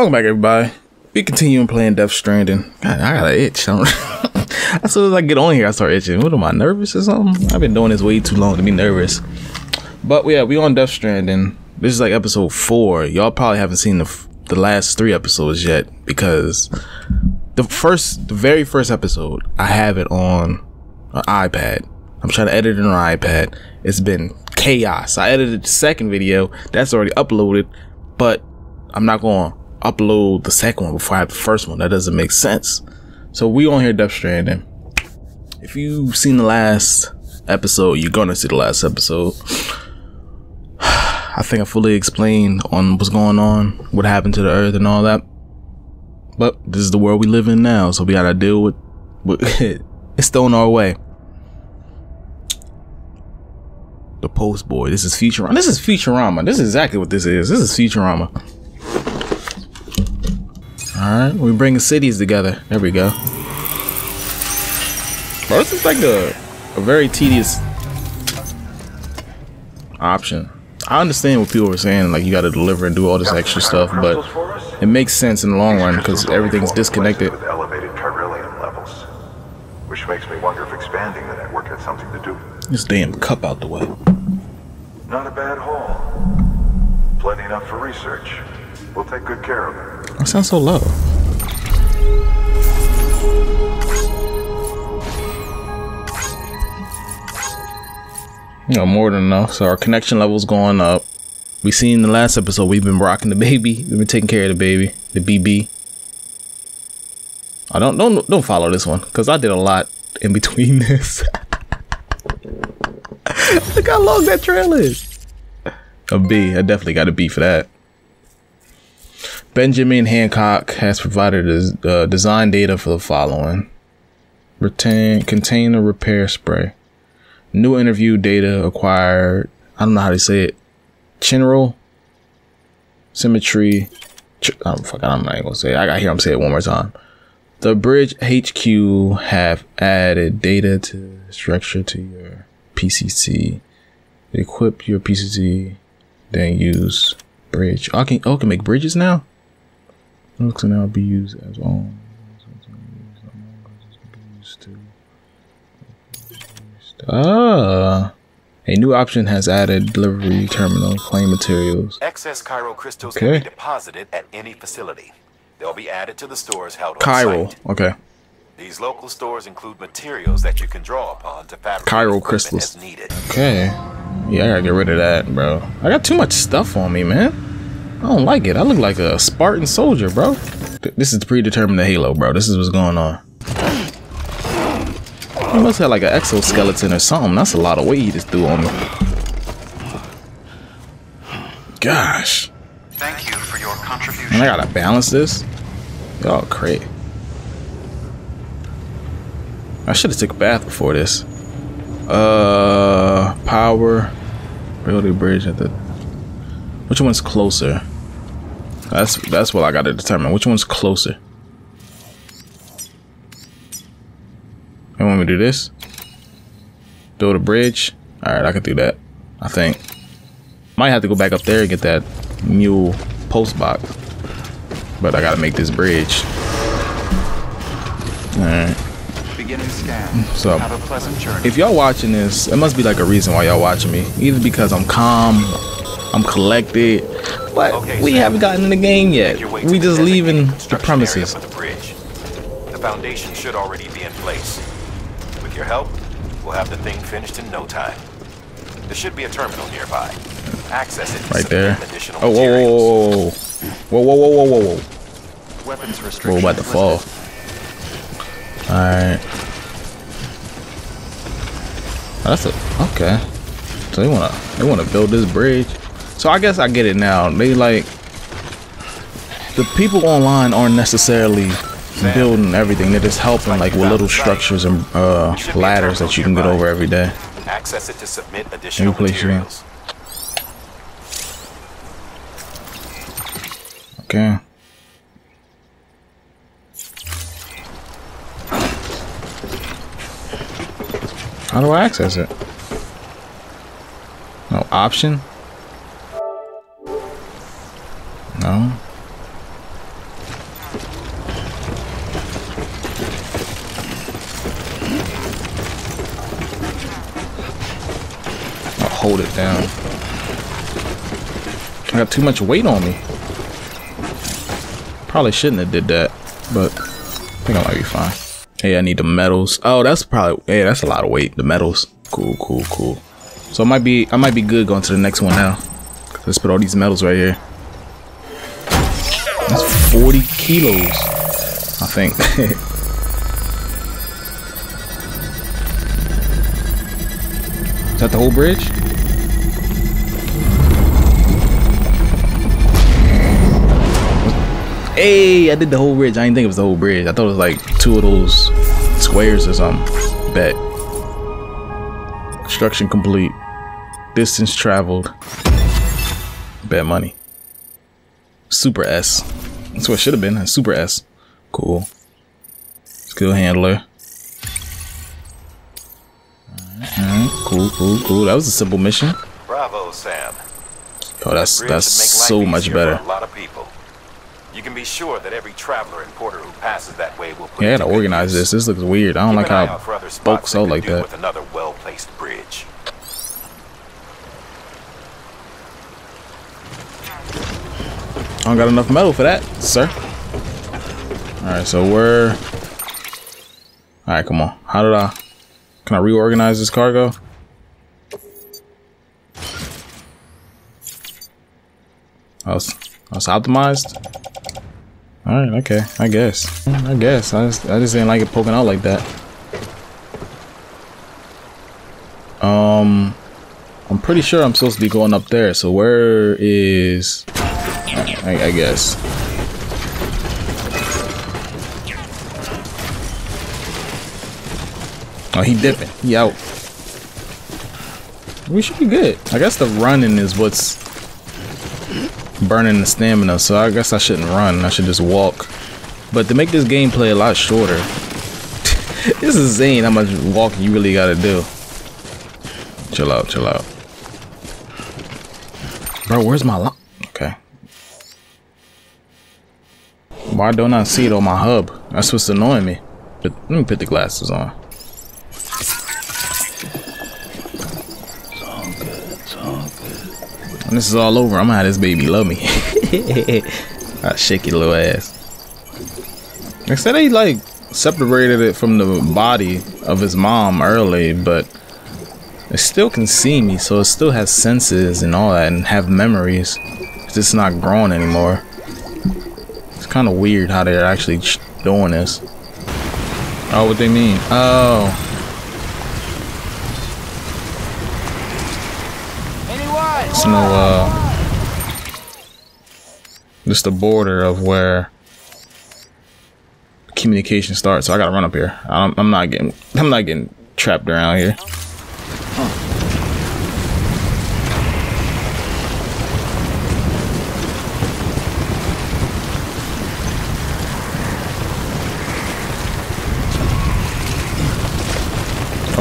Welcome back, everybody. We continuing playing Death Stranding. God, I got an itch. as soon as I get on here, I start itching. What am I nervous or something? I've been doing this way too long to be nervous. But yeah, we on Death Stranding. This is like episode four. Y'all probably haven't seen the the last three episodes yet because the first, the very first episode, I have it on an iPad. I'm trying to edit it on an iPad. It's been chaos. I edited the second video. That's already uploaded, but I'm not going upload the second one before I have the first one. That doesn't make sense. So we on here Death Stranding. If you've seen the last episode, you're gonna see the last episode. I think I fully explained on what's going on, what happened to the earth and all that. But this is the world we live in now, so we gotta deal with, with it's thrown our way. The Post Boy. This is Futurama. This is Futurama. This is exactly what this is. This is Futurama. Alright, we bringing cities together. There we go. Bro, this is like a, a very tedious option. I understand what people were saying, like you got to deliver and do all this extra stuff, but it makes sense in the long run because everything's disconnected. With elevated levels, which makes me wonder if expanding the network had something to do. This damn cup out the way. Not a bad haul. Plenty enough for research. We'll take good care of it. That sounds so low. You know, more than enough. So our connection level's going up. We seen the last episode we've been rocking the baby. We've been taking care of the baby, the BB. I don't don't don't follow this one because I did a lot in between this. Look how long that trail is. A B. I definitely got a B for that. Benjamin Hancock has provided uh, design data for the following. Retain container repair spray. New interview data acquired. I don't know how to say it. General symmetry. Ch- oh, fuck, I'm not even gonna say it. I got here. I'm saying it one more time. The bridge HQ have added data to structure to your PCC. Equip your PCC, then use bridge. Oh, I can, oh, I can make bridges now? Looks now be used as well. Ah. A new option has added delivery terminal claim materials. Excess Chiral crystals Okay. can be deposited at any facility. They'll be added to the stores held on Chiral. site. Okay. These local stores include materials that you can draw upon to fabricate Chiral crystals. as needed. Okay. Yeah, I gotta get rid of that, bro. I got too much stuff on me, man. I don't like it. I look like a Spartan soldier, bro. This is predetermined to Halo, bro. This is what's going on. He must have like an exoskeleton or something. That's a lot of weight he just threw on me. Gosh. Thank you for your contribution. And I gotta balance this. Y'all crazy. I should have took a bath before this. Uh, power, build a bridge at the. Which one's closer? That's that's what I gotta determine. Which one's closer? You want me to do this? Build a bridge. All right, I can do that. I think. Might have to go back up there and get that mule post box. But I gotta make this bridge. Alright. So Have a pleasant journey. if y'all watching this, it must be like a reason why y'all watching me. Either because I'm calm, I'm collected, but Okay, we Sam. haven't gotten in the game yet. Make your way to We just designated leaving the premises. the bridge. The foundation should already be in place. With your help, we'll have the thing finished in no time. There should be a terminal nearby. Access it Right there. Oh, whoa, whoa, whoa, whoa, whoa, whoa, whoa, whoa, whoa! Weapons Whoa, restrictions. about to fall. Alright. That's a okay. So they wanna they wanna build this bridge. So I guess I get it now. They like the people online aren't necessarily building everything. They're just helping like with little structures and uh, ladders that you can get over every day. Access it to submit additional place you in. materials. Okay. How do I access it? No option? I'll hold it down. I got too much weight on me. Probably shouldn't have did that, but I think I might be fine. Hey, I need the metals. Oh, that's probably, hey, that's a lot of weight, the metals. Cool, cool, cool. So I might be, I might be good going to the next one now. Let's put all these metals right here. That's 40 kilos, I think. Is that the whole bridge? Hey, I did the whole bridge. I didn't think it was the whole bridge. I thought it was like two of those squares or something. Bet. Construction complete. Distance traveled. Bet money. Super S. That's what it should have been. A Super S. Cool. Skill handler. Alright, cool, cool, cool. That was a simple mission. Bravo, Sam. Oh, that's that's should make life so much better. A lot of people. You can be sure that every traveler and porter who passes that way will put Yeah, I gotta organize this. This looks weird. I don't Keep like how out for other bulk spots so could like that. With another well-placed bridge. I don't got enough metal for that, sir. Alright, so we're... Alright, come on. How did I... Can I reorganize this cargo? I was, I was optimized? Alright, okay. I guess. I guess. I just, I just didn't like it poking out like that. Um... I'm pretty sure I'm supposed to be going up there, so where is... I, I guess. Oh, he dipping. He out. We should be good. I guess the running is what's burning the stamina, so I guess I shouldn't run. I should just walk. But to make this gameplay a lot shorter, this is insane how much walking you really gotta do. Chill out, chill out. Bro, where's my lock? Okay. Why don't I see it on my hub? That's what's annoying me. But let me put the glasses on. When this is all over, I'm gonna have this baby love me. I shake your little ass. They said they like separated it from the body of his mom early, but it still can see me, so it still has senses and all that, and have memories. It's just not grown anymore. Kind of weird how they're actually doing this. Oh, what they mean? Oh. It's no, uh, just the border of where communication starts. So I gotta run up here. I'm, I'm not getting, I'm not getting trapped around here.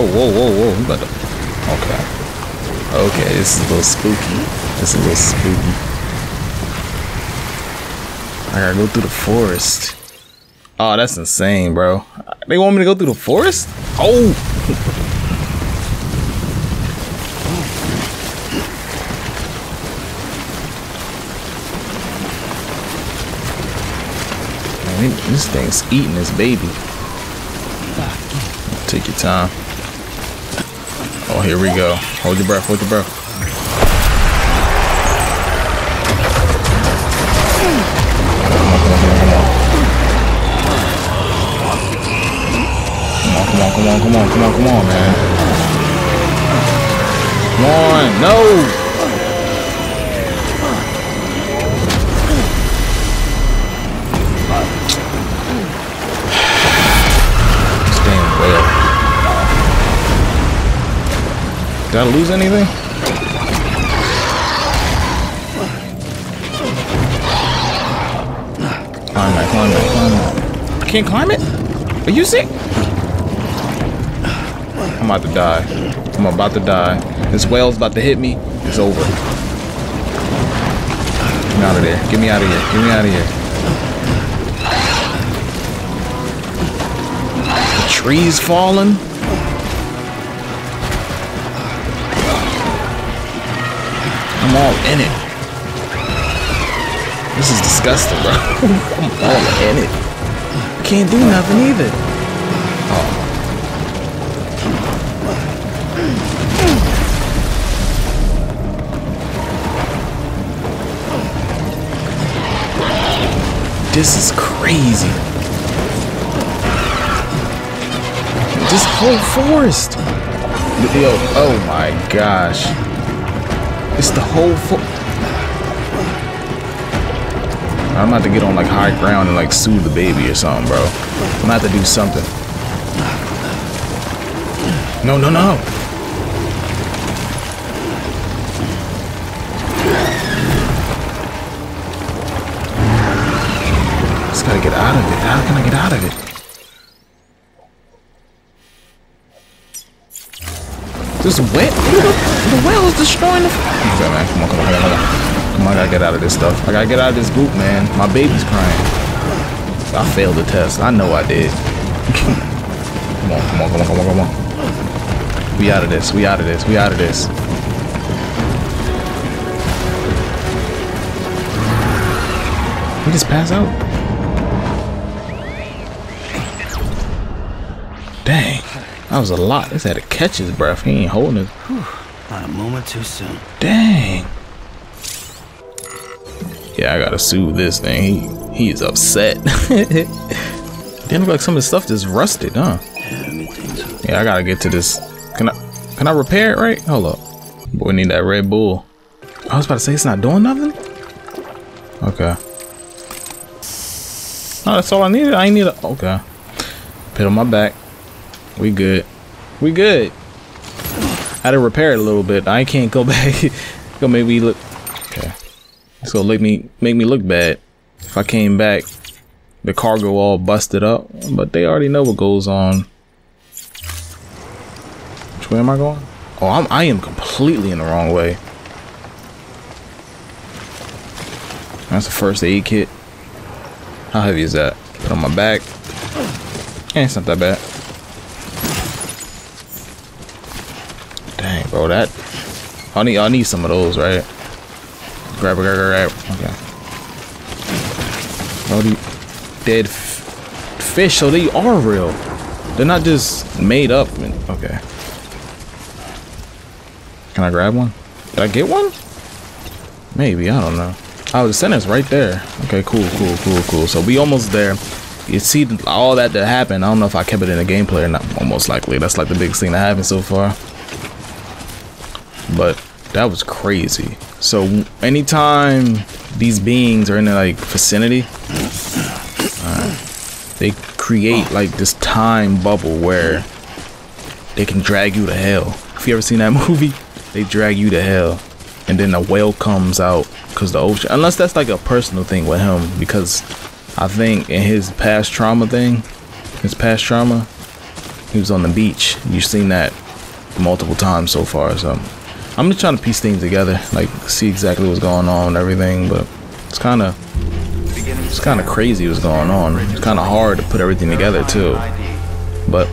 Oh, whoa, whoa, whoa. We. Okay. Okay, this is a little spooky. This is a little spooky. I gotta go through the forest. Oh, that's insane, bro. They want me to go through the forest? Oh! Man, this thing's eating this baby. Take your time. Oh, here we go. Hold your breath, hold your breath. Come on, come on, come on, come on, come on, come on, man. Come on, no! I lose anything? Climb that, climb that, climb that. I can't climb it? Are you sick? I'm about to die. I'm about to die. This whale's about to hit me. It's over. Get me out of there. Get me out of here. Get me out of here. The trees falling. I'm all in it. This is disgusting, bro. I'm all in it. Can't do nothing either. Oh. This is crazy. This whole forest. Yo, oh my gosh. It's the whole I'm about to get on like high ground and like soothe the baby or something, bro. I'm gonna have to do something. No, no, no. Just gotta get out of it. How can I get out of it? This wet? The well is destroying the. Okay, man. Come on, come on, come on. Come on, I gotta get out of this stuff. I gotta get out of this goop, man. My baby's crying. I failed the test. I know I did. come on, come on, come on, come on, come on. We out of this. We out of this. We out of this. We just pass out. That was a lot. This had to catch his breath. He ain't holding it. Not a moment too soon. Dang. Yeah, I gotta soothe this thing. He he is upset. Didn't look like some of the stuff just rusted, huh? Yeah, I gotta get to this. Can I can I repair it right? Hold up. Boy, need that Red Bull. I was about to say it's not doing nothing. Okay. Oh, that's all I needed. I need a okay. Put on my back. We good. We good. I had to repair it a little bit. I can't go back. go make me look. Okay. It's gonna make me make me look bad. If I came back, the cargo all busted up. But they already know what goes on. Which way am I going? Oh, I'm I am completely in the wrong way. That's the first aid kit. How heavy is that? Put on my back. Eh, it's not that bad. Dang, bro, that I need I need some of those, right? Grab grab, grab, grab. Okay. Oh, the dead fish, so they are real. They're not just made up. Okay. Can I grab one? Did I get one? Maybe, I don't know. Oh, the center's right there. Okay, cool, cool, cool, cool. So we almost there. You see all that that happened. I don't know if I kept it in the gameplay or not. Almost likely. That's like the biggest thing that happened so far. But that was crazy. So anytime these beings are in the like vicinity, uh, they create like this time bubble where they can drag you to hell. If you ever seen that movie, they drag you to hell, and then a whale comes out because the ocean. Unless that's like a personal thing with him, because I think in his past trauma thing, his past trauma, he was on the beach. You've seen that multiple times so far, so. I'm just trying to piece things together, like see exactly what's going on and everything, but it's kind of it's kind of crazy what's going on. It's kind of hard to put everything together too. But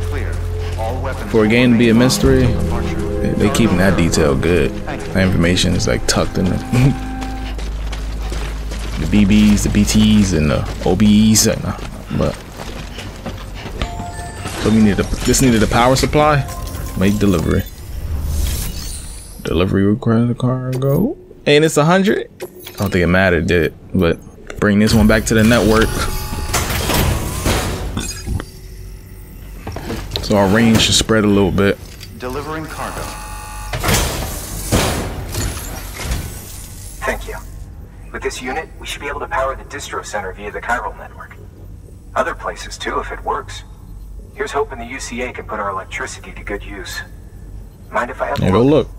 for a game to be a mystery, they keeping that detail good. That information is like tucked in the, the BBs, the BTs, and the OBEs. Uh, but so we needed a, this needed a power supply. Make delivery. Delivery requires a cargo. And it's a hundred. I don't think it mattered, did it? But bring this one back to the network. So our range should spread a little bit. Delivering cargo. Thank you. With this unit, we should be able to power the distro center via the chiral network. Other places too, if it works. Here's hoping the UCA can put our electricity to good use. Mind if I have a look? go look.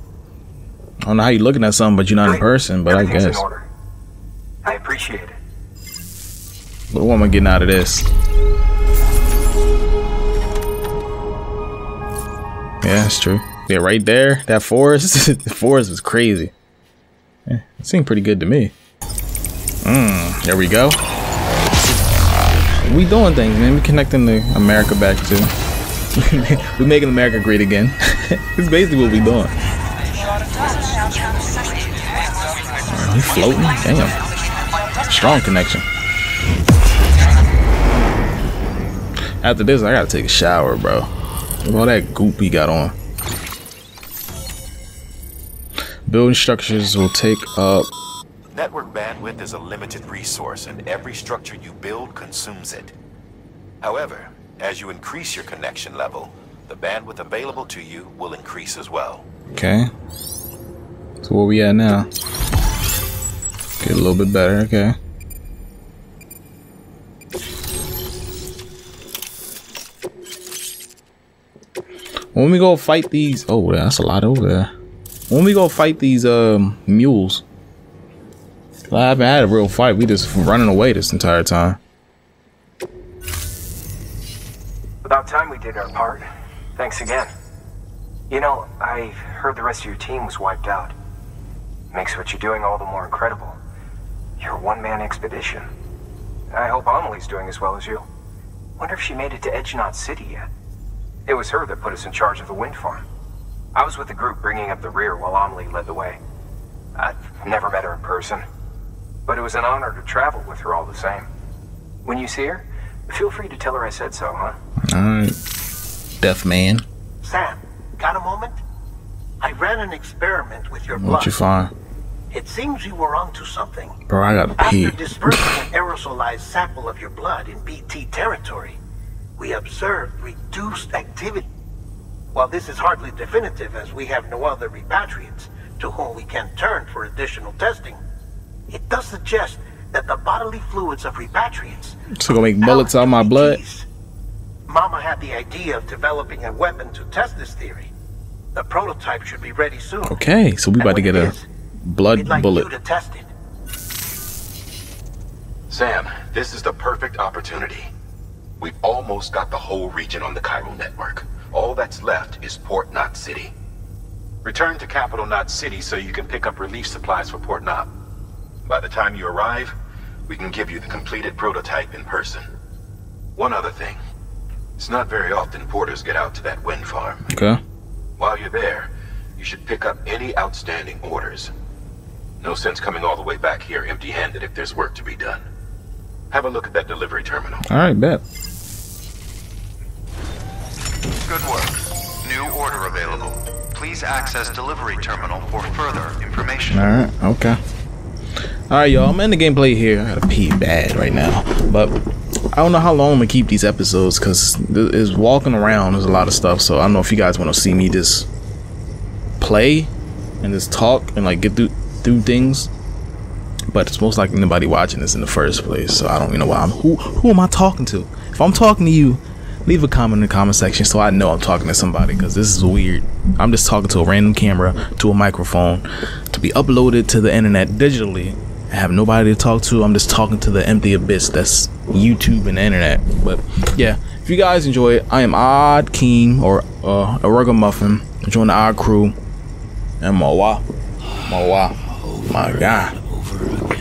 I don't know how you're looking at something, but you're not in person. But I guess. I appreciate it. But what am I getting out of this? Yeah, that's true. Yeah, right there, that forest, the forest was crazy. Yeah, it seemed pretty good to me. Mmm, there we go. We doing things, man. We connecting the America back to. we making America great again. it's basically what we doing. He floating? Damn. Strong connection. After this, I gotta take a shower, bro. All that goop he got on. Building structures will take up. Network bandwidth is a limited resource, and every structure you build consumes it. However, as you increase your connection level, the bandwidth available to you will increase as well. Okay. So where we at now? Get a little bit better, okay. When we go fight these, oh, that's a lot over there. When we go fight these um mules, I haven't had a real fight. We just running away this entire time. About time we did our part. Thanks again. You know, I heard the rest of your team was wiped out. Makes what you're doing all the more incredible. You're one-man expedition. I hope Amelie's doing as well as you. Wonder if she made it to Edge Knot City yet. It was her that put us in charge of the wind farm. I was with the group bringing up the rear while Amelie led the way. I've never met her in person, but it was an honor to travel with her all the same. When you see her, feel free to tell her I said so, huh? Alright. Deadman. Sam, got a moment? I ran an experiment with your blood. What you find? It seems you were onto something. Bro, I gotta pee. After dispersing an aerosolized sample of your blood in BT territory, we observed reduced activity. While this is hardly definitive as we have no other repatriates to whom we can turn for additional testing, it does suggest that the bodily fluids of repatriates So gonna make bullets out of my blood? Mama had the idea of developing a weapon to test this theory. The prototype should be ready soon. Okay, so we about to get a is, blood like bullet. you to test it. Sam, this is the perfect opportunity. We've almost got the whole region on the chiral network. All that's left is Port Knot City. Return to Capital Knot City so you can pick up relief supplies for Port Knot. By the time you arrive, we can give you the completed prototype in person. One other thing. It's not very often porters get out to that wind farm. Okay. While you're there, you should pick up any outstanding orders. No sense coming all the way back here empty-handed if there's work to be done. Have a look at that delivery terminal. Alright, bet. Good work. New order available. Please access delivery terminal for further information. Alright, okay. Alright, y'all. I'm in the gameplay here. I gotta pee bad right now. But I don't know how long I'm gonna keep these episodes because it's walking around. There's a lot of stuff. So I don't know if you guys want to see me just play and just talk and like get through through things. But it's most likely nobody watching this in the first place. So I don't even know why I'm who who am I talking to? If I'm talking to you, leave a comment in the comment section so I know I'm talking to somebody because this is weird. I'm just talking to a random camera to a microphone to be uploaded to the internet digitally. I have nobody to talk to. I'm just talking to the empty abyss that's YouTube and the internet. But yeah, if you guys enjoy it, I am Odd Keem or uh, a Ruggamuffin. Join the Odd Crew and. Mawa. My God.